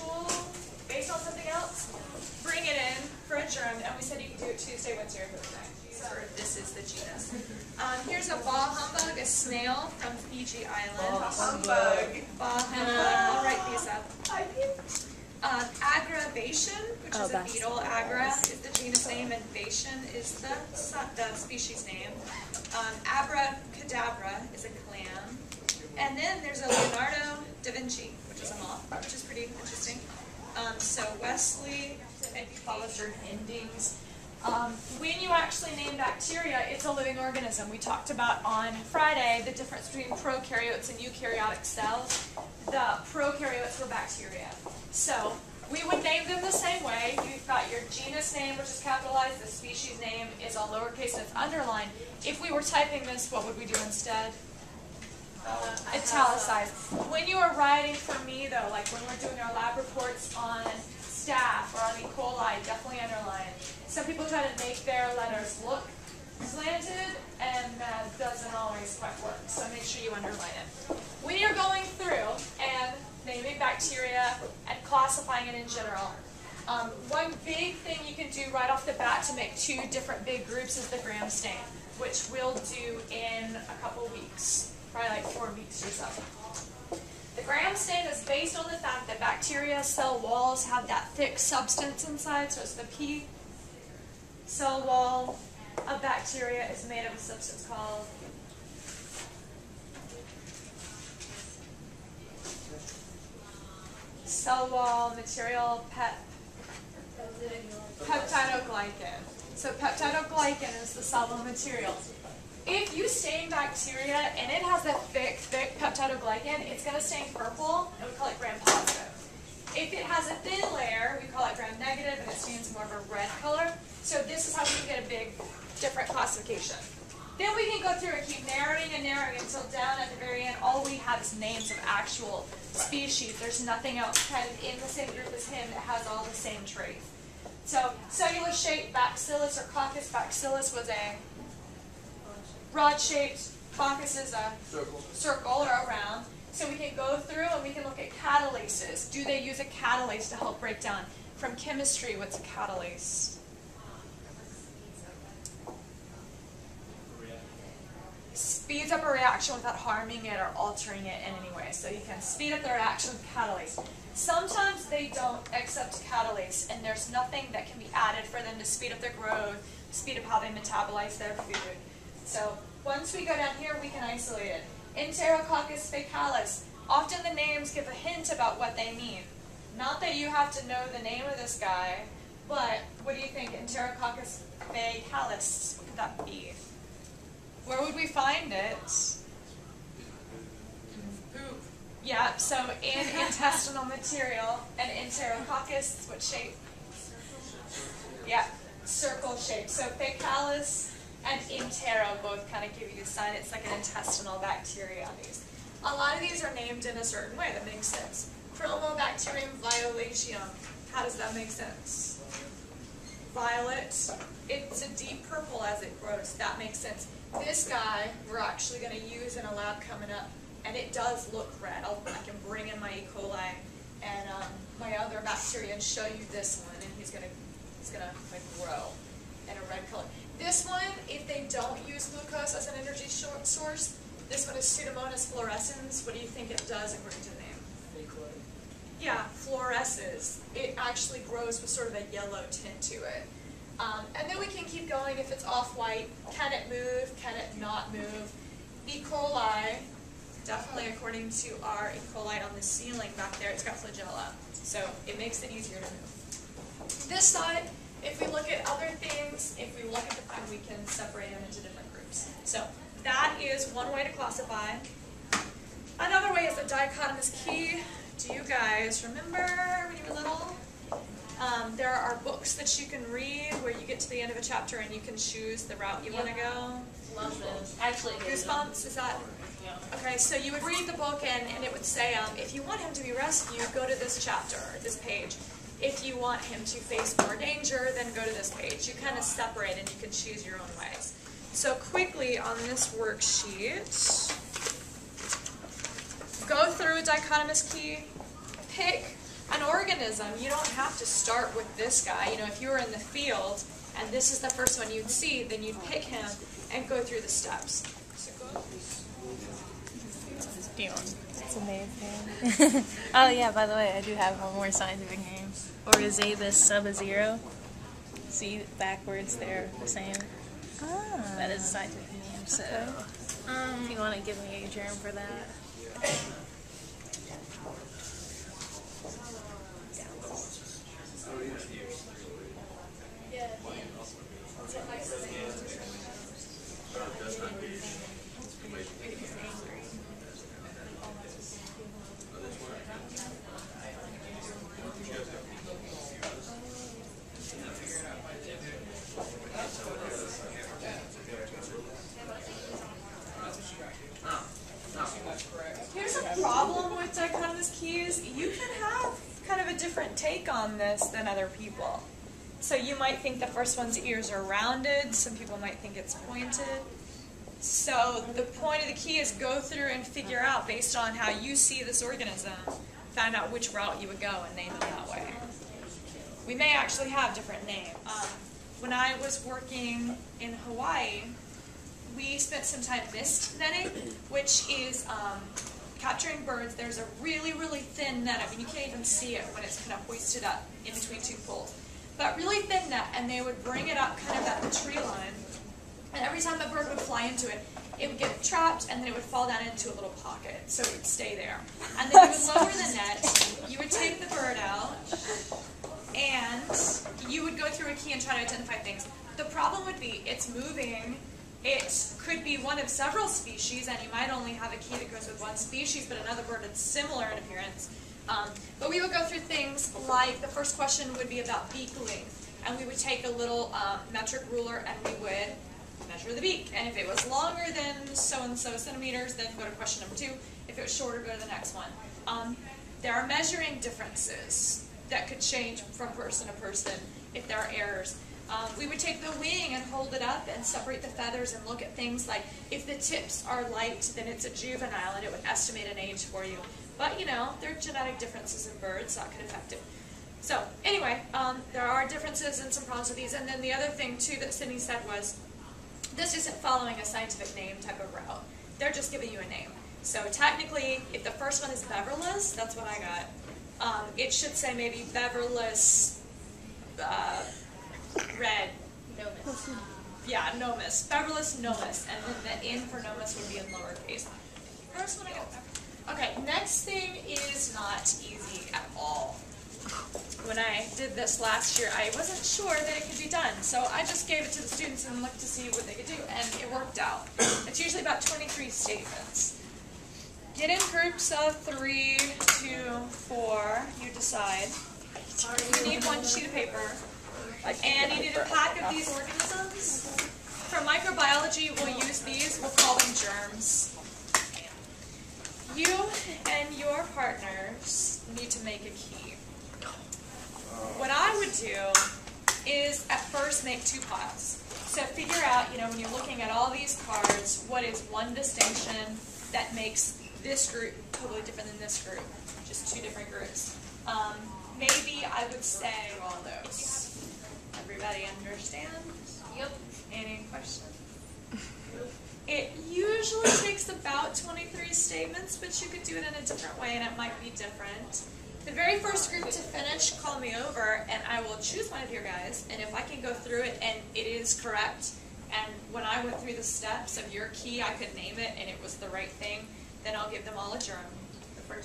funny, based on something else, bring it in for a germ. And we said you could do it Tuesday, Wednesday, or Thursday. So this is the genus. Um, here's a bah humbug, a snail from Fiji Island. Bah humbug. Bah humbug. I'll write these up. Um, aggravation, which Oh, is a beetle. Agra is the genus name, and vation is the, the species name. Um, abracadabra is a clam. And then there's a Leonardo da Vinci, which is a moth, which is pretty interesting. Um, so Wesley, and Hollister endings. Um, when you actually name bacteria, it's a living organism. We talked about on Friday the difference between prokaryotes and eukaryotic cells. The prokaryotes were bacteria. So we would name them the same way. You've got your genus name, which is capitalized. The species name is all lowercase and it's underlined. If we were typing this, what would we do instead? Italicized. When you are writing for me, though, like when we're doing our lab reports on staph or on E. coli, definitely underline. Some people try to make their letters look slanted, and that doesn't always quite work. So make sure you underline it. When you're going through and naming bacteria and classifying it in general, um, one big thing you can do right off the bat to make two different big groups is the gram stain, which we'll do in a couple weeks, probably like four weeks or so. The gram stain is based on the fact that bacteria cell walls have that thick substance inside, so it's the P cell wall of bacteria is made of a substance called cell wall material pep peptidoglycan. So peptidoglycan is the cell wall material. If you stain bacteria and it has that thick, thick peptidoglycan, it's going to stain purple, and we call it gram positive. If it has a thin layer, we call it gram negative, and it stains more of a red color. So this is how we can get a big, different classification. Then we can go through and keep narrowing and narrowing until down at the very end, all we have is names of actual species. There's nothing else kind of in the same group as him that has all the same traits. So cellular shape bacillus or coccus bacillus was a rod-shaped. Coccus is a Circle. circle or a round. So we can go through and we can look at catalases. Do they use a catalase to help break down? From chemistry, what's a catalase? Speeds up a reaction without harming it or altering it in any way. So you can speed up the reaction with catalase. Sometimes they don't accept catalase, and there's nothing that can be added for them to speed up their growth, speed up how they metabolize their food. So once we go down here, we can isolate it. Enterococcus faecalis. Often the names give a hint about what they mean. Not that you have to know the name of this guy, but what do you think? Enterococcus faecalis, what could that be? Where would we find it? Poop. Yeah, so in intestinal material, and enterococcus, what shape? Yeah, circle shape. So faecalis and entero both kind of give you the sign. It's like an intestinal bacteria on these. A lot of these are named in a certain way that makes sense. Chromobacterium violaceum. How does that make sense? Violet. It's a deep purple as it grows. That makes sense. This guy we're actually going to use in a lab coming up, and it does look red. I'll, I can bring in my E. coli and um, my other bacteria and show you this one, and he's going to he's going to like grow in a red color. This one, if they don't use glucose as an energy source, this one is Pseudomonas fluorescens. What do you think it does according to the name? Yeah, fluoresces. It actually grows with sort of a yellow tint to it. Um, and then we can keep going if it's off-white. Can it move? Can it not move? E. coli, definitely according to our E. coli on the ceiling back there, it's got flagella. So it makes it easier to move. This side, if we look at other things, if we look at the food, we can separate them into different groups. So that is one way to classify. Another way is the dichotomous key. Do you guys remember when you were little? Um, there are books that you can read where you get to the end of a chapter and you can choose the route you want to go. Love those. Actually, Goosebumps, is that? Okay, so you would read the book and, and it would say, um, if you want him to be rescued, go to this chapter, this page. If you want him to face more danger, then go to this page. You kind of separate and you can choose your own ways. So quickly on this worksheet, go through a dichotomous key, pick an organism. You don't have to start with this guy. You know, if you were in the field and this is the first one you'd see, then you'd pick him and go through the steps. So go. Amazing. oh yeah, by the way, I do have one more scientific name. Orgazabus sub-zero. See, backwards they're the same. Ah. That is a scientific name, so Um, if you want to give me a germ for that. Here's a problem with dichotomous keys. You can have kind of a different take on this than other people. So you might think the first one's ears are rounded. Some people might think it's pointed. So the point of the key is go through and figure out, based on how you see this organism, find out which route you would go and name it that way. We may actually have different names. Um, when I was working in Hawaii, we spent some time mist netting, which is um, capturing birds. There's a really, really thin net. I mean, you can't even see it when it's kind of hoisted up in between two poles. But really thin net, and they would bring it up kind of at the tree line. And every time a bird would fly into it, it would get trapped, and then it would fall down into a little pocket, so it would stay there. And then you would lower the net, you would take the bird out, and you would go through a key and try to identify things. The problem would be it's moving. It could be one of several species, and you might only have a key that goes with one species, but another bird that's similar in appearance. Um, but we would go through things like the first question would be about beak length, and we would take a little um, metric ruler and we would measure the beak. And if it was longer than so and so centimeters, then go to question number two. If it was shorter, go to the next one. Um, there are measuring differences that could change from person to person if there are errors. Um, we would take the wing and hold it up and separate the feathers and look at things like if the tips are light, then it's a juvenile and it would estimate an age for you. But you know, there are genetic differences in birds that could affect it. So anyway, um, there are differences and some problems with these. And then the other thing too that Sydney said was, this isn't following a scientific name type of route. They're just giving you a name. So technically, if the first one is Beverless, that's what I got. Um, it should say maybe Beverless uh, Red. Nomus. Yeah, Nomus. Beverless Nomus. And then the N for Nomus would be in lowercase. First one I got. Okay, next thing is not easy at all. When I did this last year, I wasn't sure that it could be done, so I just gave it to the students and looked to see what they could do, and it worked out. It's usually about 23 statements. Get in groups of three, two, four, you decide. You need one sheet of paper, and you need a pack of these organisms. For microbiology, we'll use these, we'll call them germs. You and your partners need to make a key. What I would do is at first make two piles. So figure out, you know, when you're looking at all these cards, what is one distinction that makes this group totally different than this group? Just two different groups. Um, maybe I would say all those. Everybody understand? Yep. Any questions? It usually takes about 23 statements, but you could do it in a different way and it might be different. The very first group to finish, call me over and I will choose one of your guys. And if I can go through it and it is correct, and when I went through the steps of your key, I could name it and it was the right thing, then I'll give them all a germ.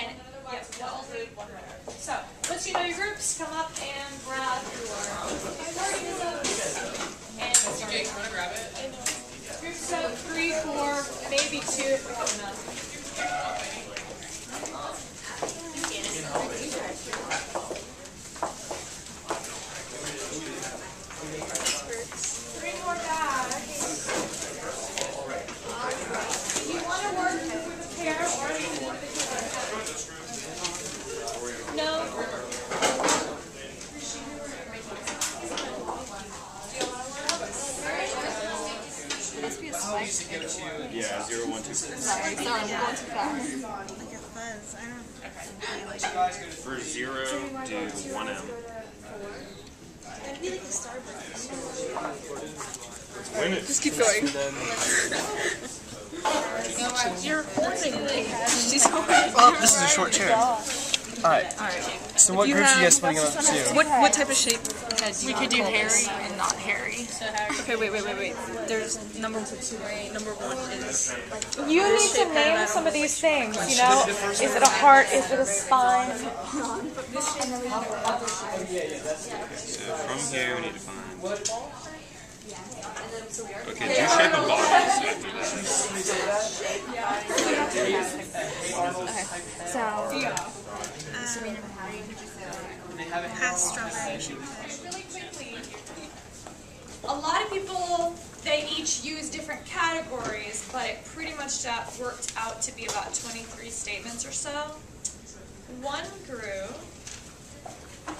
And yes, the only one winner. So, once you know your groups, come up and grab your organisms. And Jake, you want to grab it? Groups of three, four, maybe two if we have enough. Three more bags. Do you want to work with a pair or an individual? No. Use to go to. Yeah, zero one two. Sorry, sorry, I'm going too fast. Like a fuzz. I don't Okay. You guys go to. For zero, do one M. That'd be like a Starbucks. Win it. Just keep going. You're holding me. Oh, this is a short chair. Alright. So what You groups are you have- guys splitting up to? What what type of shape head do We could do call hairy this? and not hairy. So hairy. Okay, wait, wait, wait, wait. There's number number one is You need to name some of these things, you know? Is it a heart? Is it a spine? So from here, we need to find. Okay, do shape of bodies after that. So, a lot of people, they each use different categories, but it pretty much worked out to be about 23 statements or so. One group,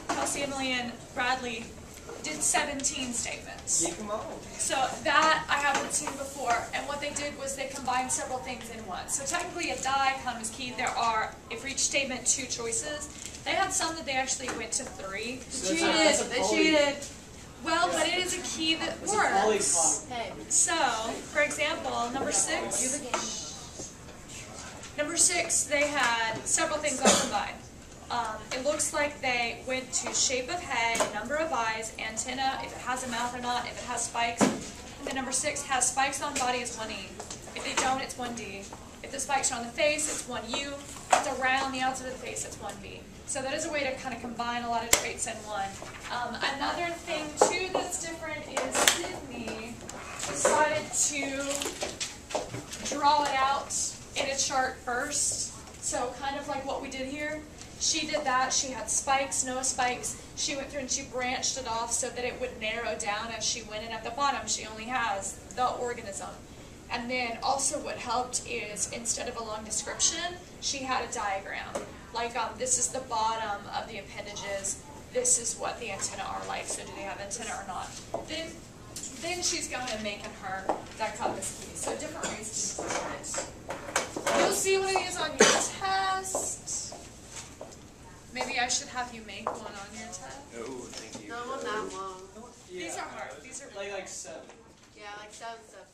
Kelsey, Emily, and Bradley, did 17 statements. So that I haven't seen before, and what they did was they combined several things in one. So technically a dichotomous key. There are, if for each statement, two choices. They had some that they actually went to three. cheated, they cheated. Well, but it is a key that works. So, for example, number six. Number six, they had several things all combined. Um, it looks like they went to shape of head, number of eyes, antenna, if it has a mouth or not, if it has spikes. And then number six has spikes on body, it's one E. If they don't, it's one D. If the spikes are on the face, it's one U. If it's around the outside of the face, it's one B. So that is a way to kind of combine a lot of traits in one. Um, another thing too that's different is Sydney decided to draw it out in a chart first. So kind of like what we did here. She did that. She had spikes, no spikes. She went through and she branched it off so that it would narrow down as she went. And at the bottom, she only has the organism. And then also what helped is instead of a long description, she had a diagram. Like um, this is the bottom of the appendages. This is what the antennae are like. So do they have antennae or not? Then then she's going to make in her dichotomous key. So different ways to do it. You'll see one of these on your test. Maybe I should have you make one on your test. Oh, thank you. No, I'm not long. These are hard. These are Like like seven. Yeah, like seven stuff's really bad.